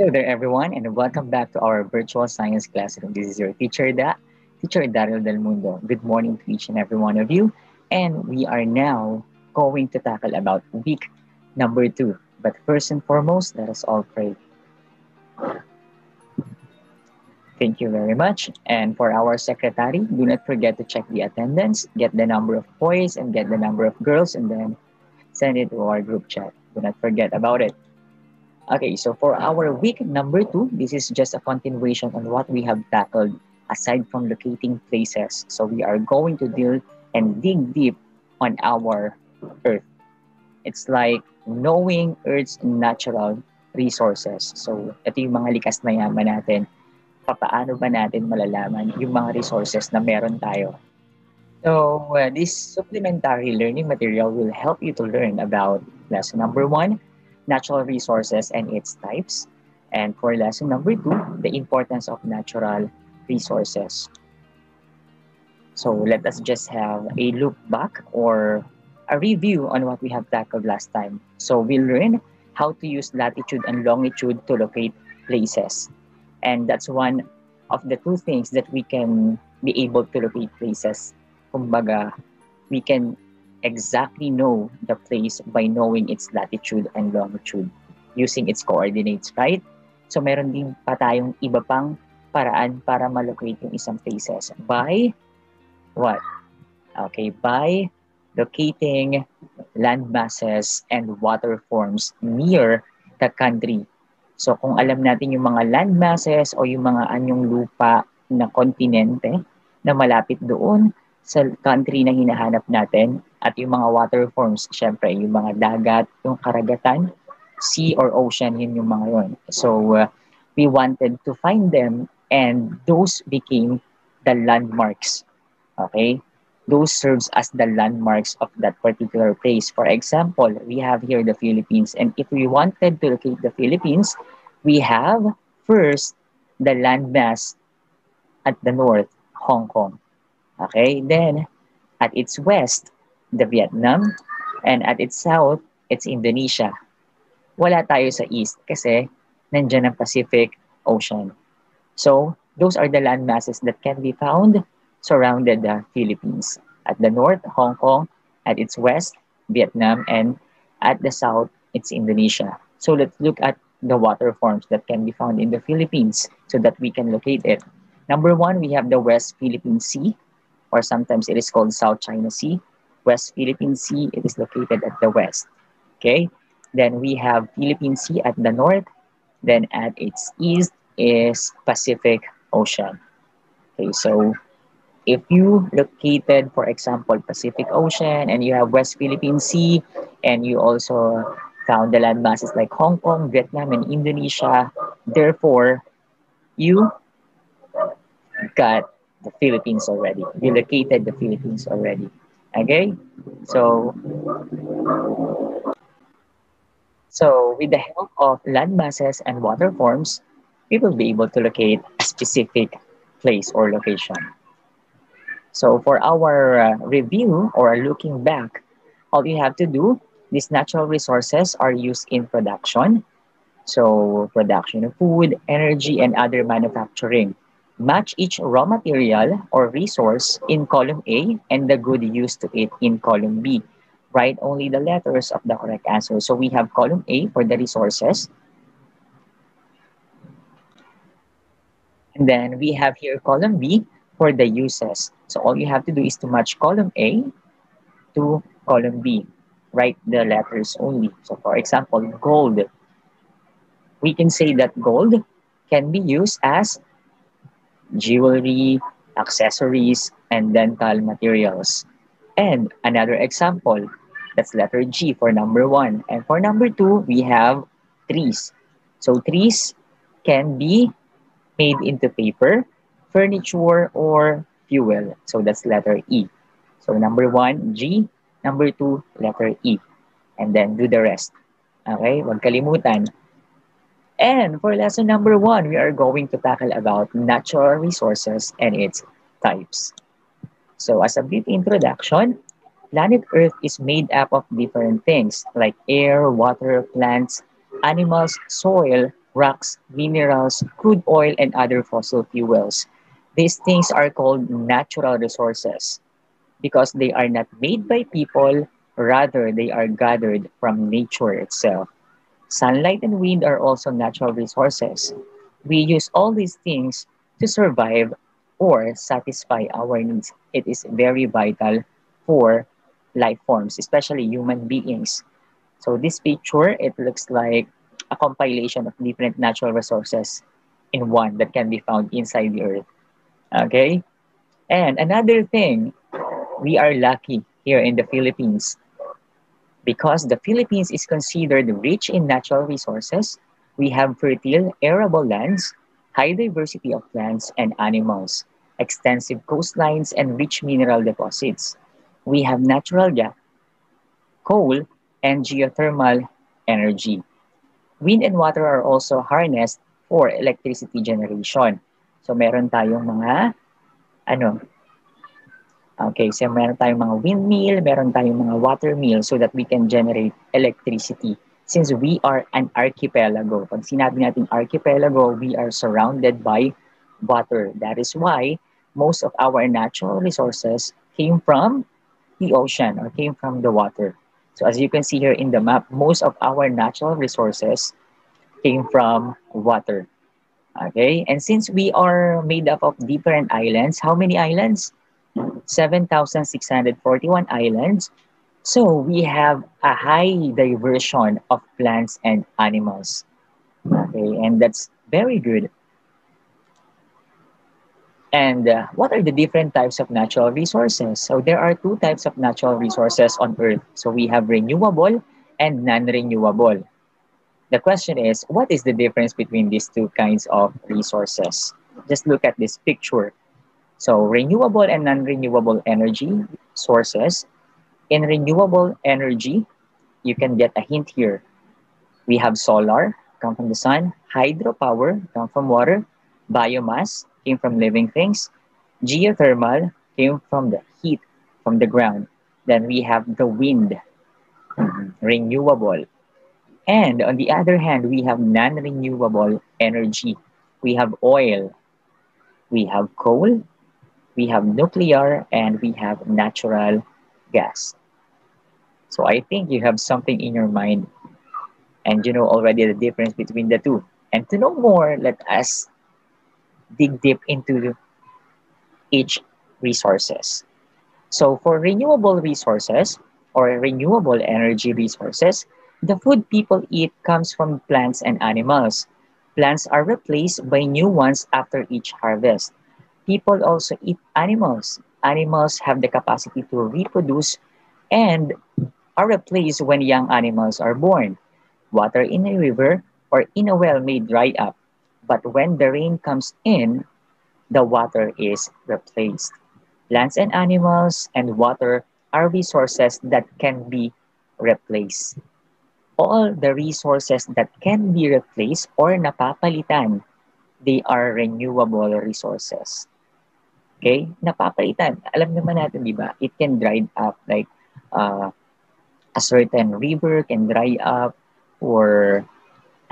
Hello there, everyone, and welcome back to our virtual science classroom. This is your teacher, Da, teacher Daryl Del Mundo. Good morning to each and every one of you. And we are now going to tackle about week number two. But first and foremost, let us all pray. Thank you very much. And for our secretary, do not forget to check the attendance, get the number of boys, and get the number of girls, and then send it to our group chat. Do not forget about it. Okay, so for our week number two, this is just a continuation on what we have tackled aside from locating places. So we are going to deal and dig deep on our Earth. It's like knowing Earth's natural resources. So ito yung mga likas na yaman natin. Papaano ba natin malalaman yung mga resources na meron tayo? So uh, this supplementary learning material will help you to learn about lesson number one, natural resources and its types. And for lesson number two, the importance of natural resources. So let us just have a look back or a review on what we have tackled last time. So we learned how to use latitude and longitude to locate places. And that's one of the two things that we can be able to locate places. Kumbaga, we can exactly know the place by knowing its latitude and longitude using its coordinates, right? So meron din pa tayong iba pang paraan para malocate yung isang places by what? Okay, by locating land masses and water forms near the country. So kung alam natin yung mga land masses o yung mga anyong lupa na kontinente na malapit doon sa country na hinahanap natin, at yung mga water forms, syempre, yung mga dagat, yung karagatan, sea or ocean, yun yung mga yun. So, uh, we wanted to find them and those became the landmarks. Okay? Those serves as the landmarks of that particular place. For example, we have here the Philippines. And if we wanted to locate the Philippines, we have first the landmass at the north, Hong Kong. Okay? Then, at its west, the Vietnam, and at its south, it's Indonesia. Wala tayo sa east kasi nandyan ang Pacific Ocean. So, those are the land masses that can be found surrounded the Philippines. At the north, Hong Kong. At its west, Vietnam. And at the south, it's Indonesia. So let's look at the water forms that can be found in the Philippines so that we can locate it. Number one, we have the West Philippine Sea, or sometimes it is called South China Sea. West Philippine Sea, it is located at the west. Okay, then we have Philippine Sea at the north. Then at its east is Pacific Ocean. Okay, so if you located, for example, Pacific Ocean and you have West Philippine Sea and you also found the land masses like Hong Kong, Vietnam, and Indonesia, therefore, you got the Philippines already. You located the Philippines already. Okay, so so with the help of land masses and water forms, we will be able to locate a specific place or location. So for our uh, review or looking back, all you have to do, these natural resources are used in production. So production of food, energy, and other manufacturing. Match each raw material or resource in column A and the good used to it in column B. Write only the letters of the correct answer. So we have column A for the resources. And then we have here column B for the uses. So all you have to do is to match column A to column B. Write the letters only. So for example, gold. We can say that gold can be used as jewelry, accessories, and dental materials. And another example, that's letter G for number one. And for number two, we have trees. So trees can be made into paper, furniture, or fuel. So that's letter E. So number one, G. Number two, letter E. And then do the rest. Okay, wag kalimutan. And for lesson number one, we are going to tackle about natural resources and its types. So as a brief introduction, planet Earth is made up of different things like air, water, plants, animals, soil, rocks, minerals, crude oil, and other fossil fuels. These things are called natural resources because they are not made by people, rather, they are gathered from nature itself. Sunlight and wind are also natural resources. We use all these things to survive or satisfy our needs. It is very vital for life forms, especially human beings. So this picture, it looks like a compilation of different natural resources in one that can be found inside the earth. Okay? And another thing, we are lucky here in the Philippines because the Philippines is considered rich in natural resources. We have fertile, arable lands, high diversity of plants and animals, extensive coastlines, and rich mineral deposits. We have natural gas, coal, and geothermal energy. Wind and water are also harnessed for electricity generation. So meron tayong mga ano Okay, so meron tayong mga windmill, meron tayong mga water mill so that we can generate electricity. Since we are an archipelago, pag sinabi natin archipelago, we are surrounded by water. That is why most of our natural resources came from the ocean or came from the water. So as you can see here in the map, most of our natural resources came from water. Okay, and since we are made up of different islands, how many islands? 7,641 islands. So we have a high diversion of plants and animals. Okay, and that's very good. And uh, what are the different types of natural resources? So there are two types of natural resources on Earth. So we have renewable and non-renewable. The question is, what is the difference between these two kinds of resources? Just look at this picture. So renewable and non-renewable energy sources. In renewable energy, you can get a hint here. We have solar, come from the sun, hydropower, come from water, biomass, came from living things, geothermal, came from the heat from the ground. Then we have the wind, renewable. And on the other hand, we have non-renewable energy. We have oil, we have coal, we have nuclear, and we have natural gas. So I think you have something in your mind and you know already the difference between the two. And to know more, let us dig deep into each resources. So for renewable resources or renewable energy resources, the food people eat comes from plants and animals. Plants are replaced by new ones after each harvest people also eat animals. Animals have the capacity to reproduce and are replaced when young animals are born. Water in a river or in a well may dry up, but when the rain comes in, the water is replaced. Plants and animals and water are resources that can be replaced. All the resources that can be replaced or napapalitan, they are renewable resources. Okay? Napapalitan. Alam naman natin, di ba? It can dry up like uh, a certain river can dry up or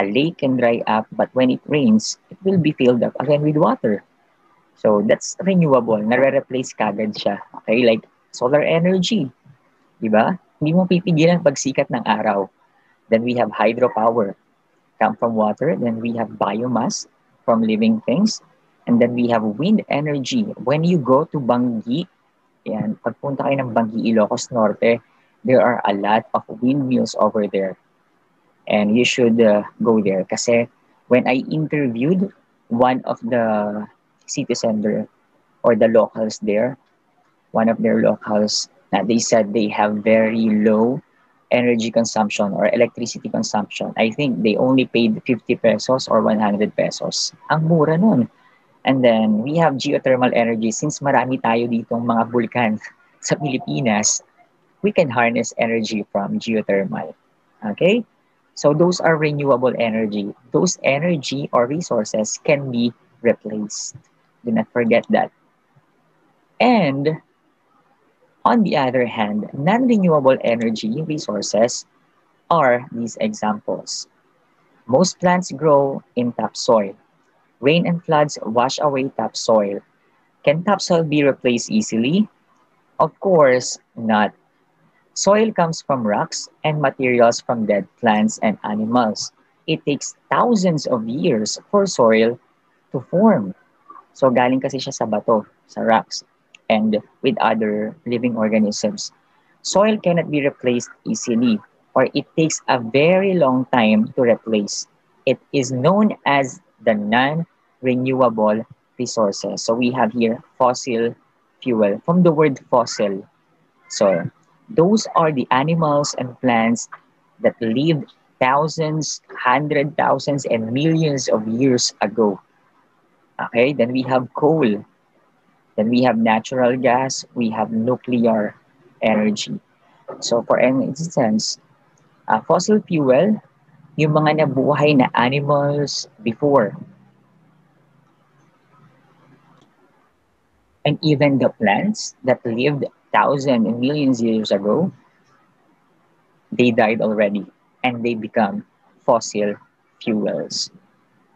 a lake can dry up, but when it rains, it will be filled up again with water. So that's renewable. Nare-replace kagad siya. Okay? Like solar energy. Di ba? Hindi mo pipigilan pagsikat ng araw. Then we have hydropower. Come from water. Then we have biomass from living things. And then we have wind energy. When you go to Bangui, yan, pagpunta kayo ng Bangui, Ilocos Norte, there are a lot of windmills over there. And you should uh, go there. Kasi when I interviewed one of the citizens there, or the locals there, one of their locals, they said they have very low energy consumption or electricity consumption. I think they only paid 50 pesos or 100 pesos. Ang mura nun. And then we have geothermal energy. Since marami tayo ditong mga bulkan sa Pilipinas, we can harness energy from geothermal. Okay? So those are renewable energy. Those energy or resources can be replaced. Do not forget that. And on the other hand, non-renewable energy resources are these examples. Most plants grow in topsoil. Rain and floods wash away topsoil. Can topsoil be replaced easily? Of course not. Soil comes from rocks and materials from dead plants and animals. It takes thousands of years for soil to form. So galing kasi siya sa bato, sa rocks, and with other living organisms. Soil cannot be replaced easily or it takes a very long time to replace. It is known as the non-renewable resources. So we have here fossil fuel from the word fossil. So those are the animals and plants that lived thousands, hundred thousands, and millions of years ago. Okay, then we have coal. Then we have natural gas. We have nuclear energy. So for instance, uh, fossil fuel, yung mga nabuhay na animals before. And even the plants that lived thousands and millions years ago, they died already and they become fossil fuels.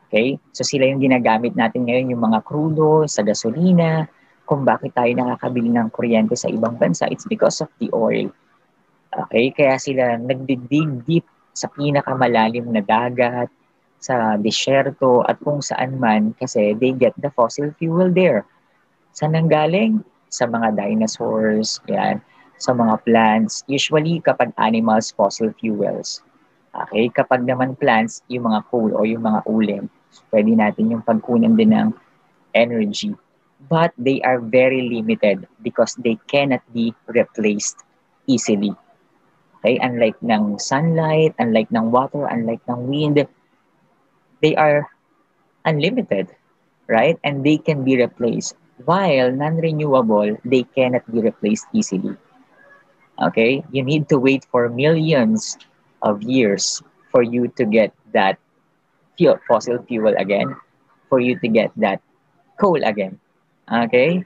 Okay? So sila yung ginagamit natin ngayon, yung mga crudo sa gasolina, kung bakit tayo nakakabili ng kuryente sa ibang bansa, it's because of the oil. Okay? Kaya sila nagdidig deep sa pinakamalalim na dagat, sa disyerto, at kung saan man, kasi they get the fossil fuel there. Saan ang galing? Sa mga dinosaurs, yan, sa mga plants. Usually, kapag animals, fossil fuels. Okay? Kapag naman plants, yung mga coal o yung mga ulim, pwede natin yung pagkunan din ng energy but they are very limited because they cannot be replaced easily. Okay? Unlike ng sunlight, unlike ng water, unlike ng wind, they are unlimited, right? And they can be replaced. While non-renewable, they cannot be replaced easily. Okay? You need to wait for millions of years for you to get that fuel, fossil fuel again, for you to get that coal again. Okay?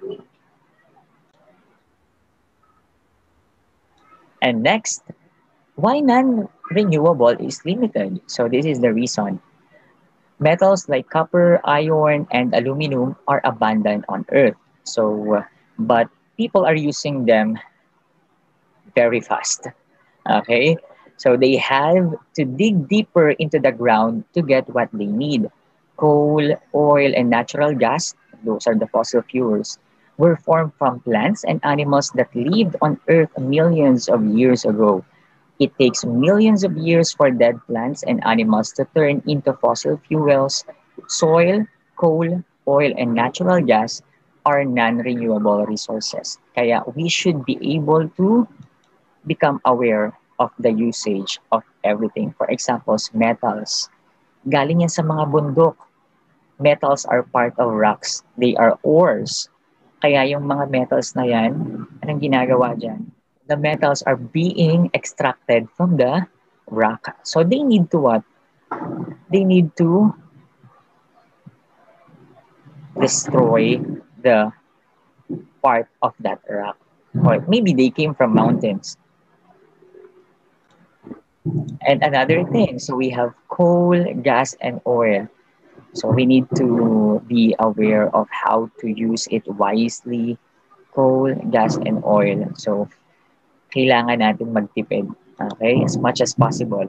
And next, why non-renewable is limited? So this is the reason. Metals like copper, iron, and aluminum are abundant on Earth. So, but people are using them very fast. Okay? So they have to dig deeper into the ground to get what they need. Coal, oil, and natural gas those are the fossil fuels, were formed from plants and animals that lived on Earth millions of years ago. It takes millions of years for dead plants and animals to turn into fossil fuels. Soil, coal, oil, and natural gas are non-renewable resources. Kaya we should be able to become aware of the usage of everything. For example, metals. Galing yan sa mga bundok metals are part of rocks. They are ores. Kaya yung mga metals na yan, anong ginagawa dyan? The metals are being extracted from the rock. So they need to what? They need to destroy the part of that rock. Or maybe they came from mountains. And another thing, so we have coal, gas, and oil. So we need to be aware of how to use it wisely, coal, gas, and oil. So kailangan natin magtipid, okay, as much as possible.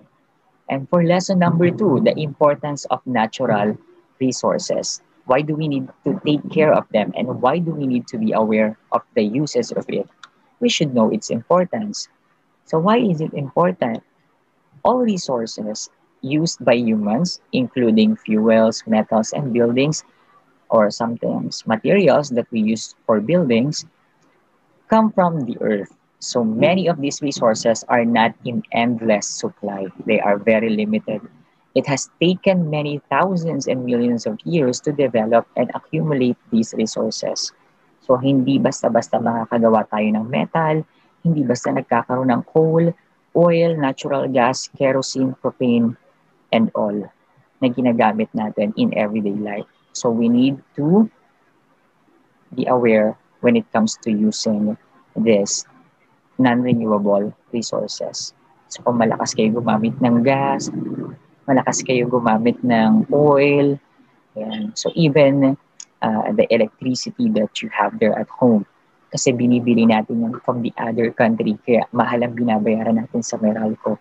And for lesson number two, the importance of natural resources. Why do we need to take care of them and why do we need to be aware of the uses of it? We should know its importance. So why is it important? All resources used by humans, including fuels, metals, and buildings, or sometimes materials that we use for buildings, come from the earth. So many of these resources are not in endless supply. They are very limited. It has taken many thousands and millions of years to develop and accumulate these resources. So hindi basta-basta makakagawa tayo ng metal, hindi basta nagkakaroon ng coal, oil, natural gas, kerosene, propane, and all na ginagamit natin in everyday life. So we need to be aware when it comes to using this non-renewable resources. So kung malakas kayo gumamit ng gas, malakas kayo gumamit ng oil. Yan. So even uh, the electricity that you have there at home, kasi binibili natin yan from the other country, kaya mahal ang binabayaran natin sa Meralco.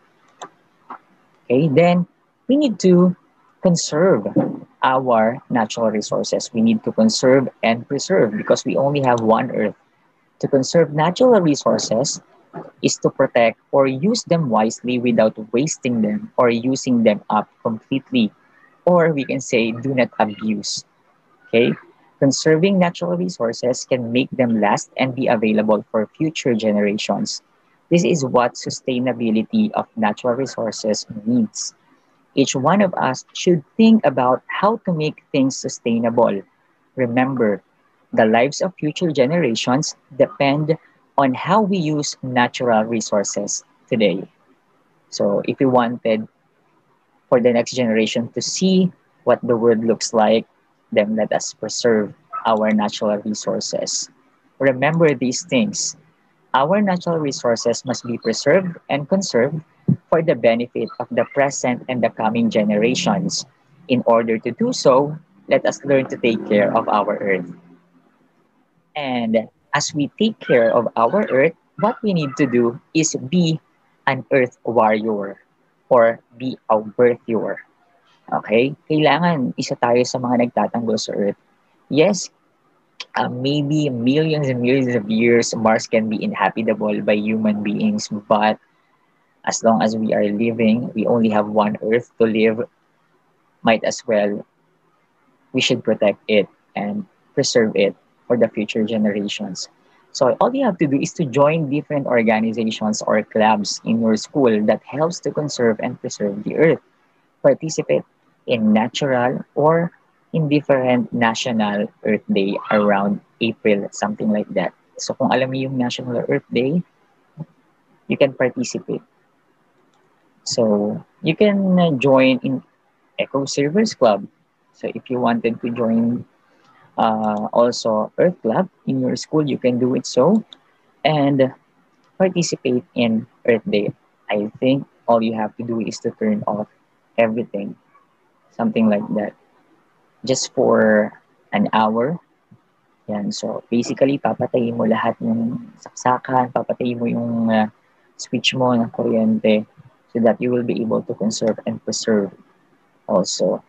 Okay, then we need to conserve our natural resources. We need to conserve and preserve because we only have one earth. To conserve natural resources is to protect or use them wisely without wasting them or using them up completely. Or we can say, do not abuse. Okay? Conserving natural resources can make them last and be available for future generations. This is what sustainability of natural resources means. Each one of us should think about how to make things sustainable. Remember, the lives of future generations depend on how we use natural resources today. So if we wanted for the next generation to see what the world looks like, then let us preserve our natural resources. Remember these things. Our natural resources must be preserved and conserved for the benefit of the present and the coming generations. In order to do so, let us learn to take care of our earth. And as we take care of our earth, what we need to do is be an earth warrior or be a worthier. Okay? Kailangan isa tayo sa mga nagtatanggol sa earth. Yes, uh, maybe millions and millions of years, Mars can be inhabitable by human beings, but as long as we are living, we only have one earth to live, might as well, we should protect it and preserve it for the future generations. So all you have to do is to join different organizations or clubs in your school that helps to conserve and preserve the earth. Participate in natural or in different national Earth Day around April, something like that. So kung alam niyo yung National Earth Day, you can participate. So you can uh, join in Eco Servers Club. So if you wanted to join uh, also Earth Club in your school, you can do it so and participate in Earth Day. I think all you have to do is to turn off everything, something like that, just for an hour. Yan. So, basically, papatayin mo lahat ng saksakan, papatayin mo yung uh, switch mo ng kuryente so that you will be able to conserve and preserve also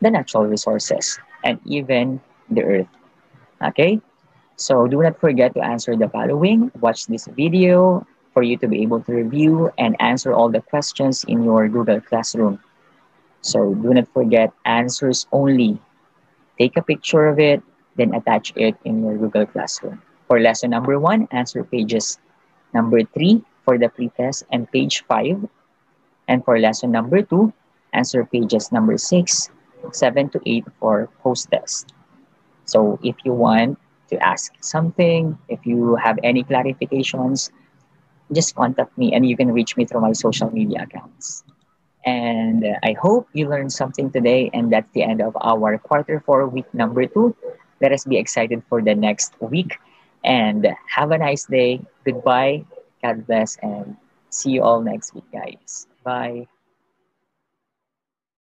the natural resources and even the earth. Okay? So do not forget to answer the following. Watch this video for you to be able to review and answer all the questions in your Google Classroom. So do not forget answers only. Take a picture of it, then attach it in your Google Classroom. For lesson number one, answer pages number three for the pretest and page five. And for lesson number two, answer pages number six, seven to eight for post-test. So if you want to ask something, if you have any clarifications, just contact me and you can reach me through my social media accounts. And uh, I hope you learned something today, and that's the end of our quarter four, week number two. Let us be excited for the next week and have a nice day. Goodbye. God bless, and see you all next week, guys. Bye.